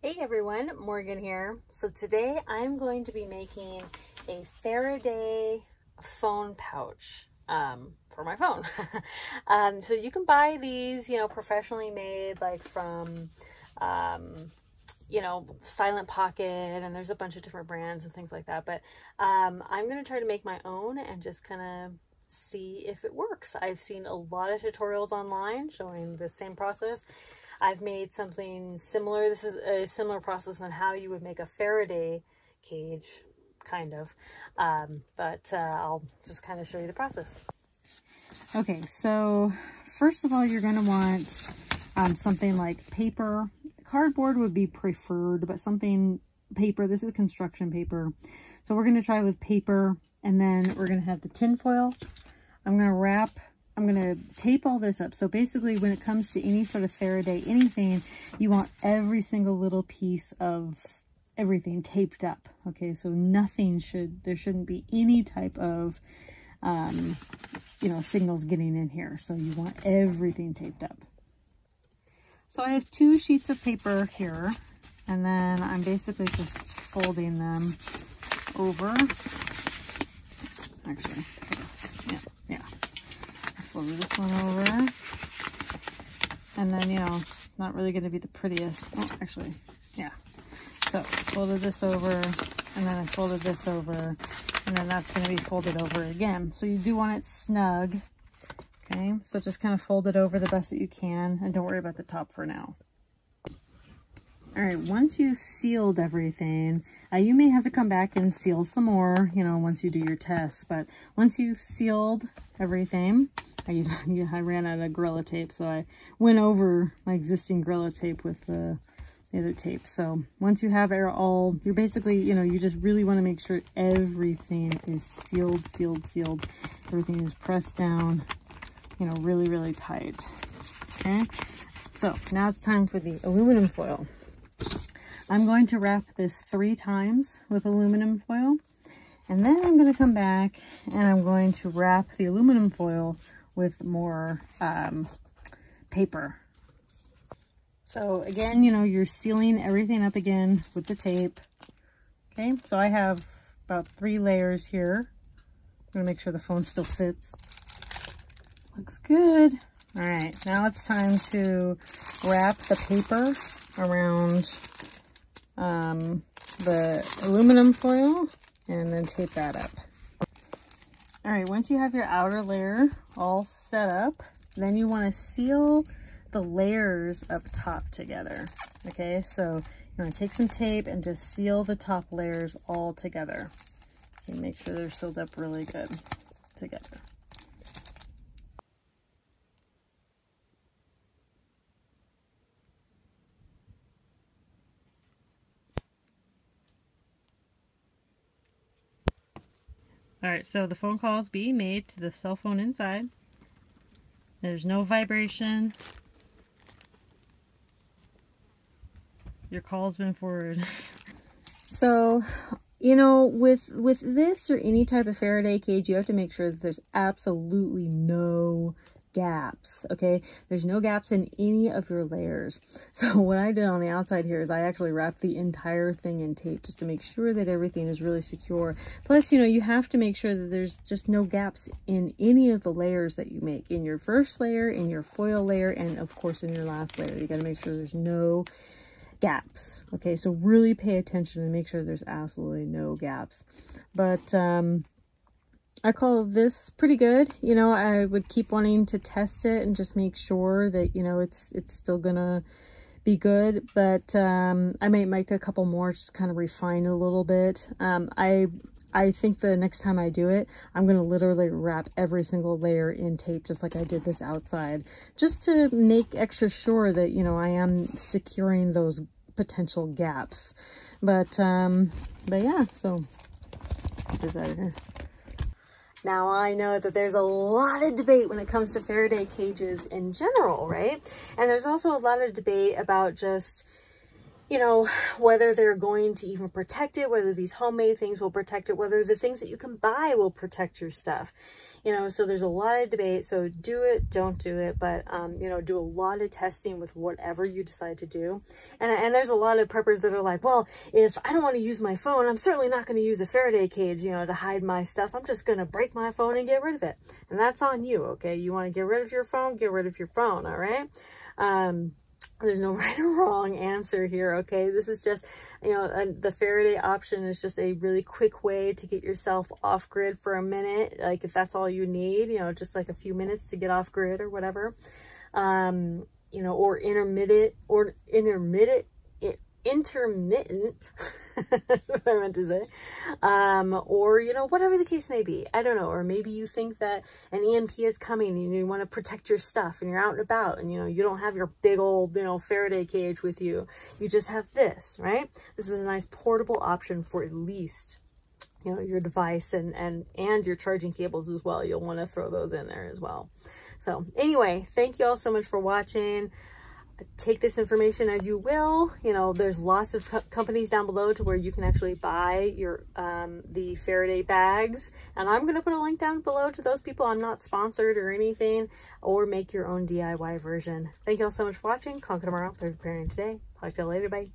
Hey everyone, Morgan here. So today I'm going to be making a Faraday phone pouch um, for my phone. um, so you can buy these, you know, professionally made like from, um, you know, Silent Pocket and there's a bunch of different brands and things like that. But um, I'm going to try to make my own and just kind of see if it works. I've seen a lot of tutorials online showing the same process I've made something similar. This is a similar process on how you would make a Faraday cage, kind of. Um, but uh, I'll just kind of show you the process. Okay, so first of all, you're going to want um, something like paper. Cardboard would be preferred, but something paper. This is construction paper. So we're going to try with paper, and then we're going to have the tin foil. I'm going to wrap I'm going to tape all this up. So basically when it comes to any sort of Faraday anything, you want every single little piece of everything taped up. Okay, so nothing should, there shouldn't be any type of, um, you know, signals getting in here. So you want everything taped up. So I have two sheets of paper here, and then I'm basically just folding them over. Actually, fold this one over. And then, you know, it's not really going to be the prettiest. Oh, actually, yeah. So folded this over and then I folded this over and then that's going to be folded over again. So you do want it snug. Okay, so just kind of fold it over the best that you can and don't worry about the top for now. All right, once you've sealed everything, uh, you may have to come back and seal some more, you know, once you do your tests. But once you've sealed everything, I, I ran out of Gorilla tape, so I went over my existing Gorilla tape with the, the other tape. So once you have it all, you're basically, you know, you just really want to make sure everything is sealed, sealed, sealed. Everything is pressed down, you know, really, really tight. Okay, so now it's time for the aluminum foil. I'm going to wrap this three times with aluminum foil. And then I'm going to come back and I'm going to wrap the aluminum foil with more um, paper. So again, you know, you're sealing everything up again with the tape. Okay, so I have about three layers here. I'm gonna make sure the phone still fits. Looks good. All right, now it's time to wrap the paper around um, the aluminum foil and then tape that up. All right, once you have your outer layer all set up, then you want to seal the layers up top together. Okay, so you want to take some tape and just seal the top layers all together. Okay, make sure they're sealed up really good together. All right, so the phone call is being made to the cell phone inside. There's no vibration. Your call's been forwarded. so, you know, with with this or any type of Faraday cage, you have to make sure that there's absolutely no gaps, okay? There's no gaps in any of your layers. So what I did on the outside here is I actually wrapped the entire thing in tape just to make sure that everything is really secure. Plus, you know, you have to make sure that there's just no gaps in any of the layers that you make. In your first layer, in your foil layer, and of course in your last layer. You got to make sure there's no gaps. Okay, so really pay attention and make sure there's absolutely no gaps. But, um, I call this pretty good. You know, I would keep wanting to test it and just make sure that, you know, it's it's still gonna be good. But um, I might make a couple more, just kind of refine it a little bit. Um, I I think the next time I do it, I'm going to literally wrap every single layer in tape just like I did this outside. Just to make extra sure that, you know, I am securing those potential gaps. But, um, but yeah, so get this out of here. Now I know that there's a lot of debate when it comes to Faraday cages in general, right? And there's also a lot of debate about just, you know, whether they're going to even protect it, whether these homemade things will protect it, whether the things that you can buy will protect your stuff. You know, so there's a lot of debate. So do it, don't do it, but, um, you know, do a lot of testing with whatever you decide to do. And, and there's a lot of preppers that are like, well, if I don't want to use my phone, I'm certainly not going to use a Faraday cage, you know, to hide my stuff. I'm just going to break my phone and get rid of it. And that's on you, okay? You want to get rid of your phone, get rid of your phone, all right? Um, there's no right or wrong answer here, okay? This is just, you know, a, the Faraday option is just a really quick way to get yourself off grid for a minute. Like if that's all you need, you know, just like a few minutes to get off grid or whatever. Um, you know, or intermittent or intermittent intermittent, what I meant to say, um, or, you know, whatever the case may be. I don't know. Or maybe you think that an EMP is coming and you want to protect your stuff and you're out and about and, you know, you don't have your big old, you know, Faraday cage with you. You just have this, right? This is a nice portable option for at least you know your device and and and your charging cables as well you'll want to throw those in there as well so anyway thank you all so much for watching take this information as you will. You know, there's lots of co companies down below to where you can actually buy your um, the Faraday bags. And I'm going to put a link down below to those people. I'm not sponsored or anything. Or make your own DIY version. Thank you all so much for watching. Conquer tomorrow. prepare Preparing today. Talk to you later. Bye.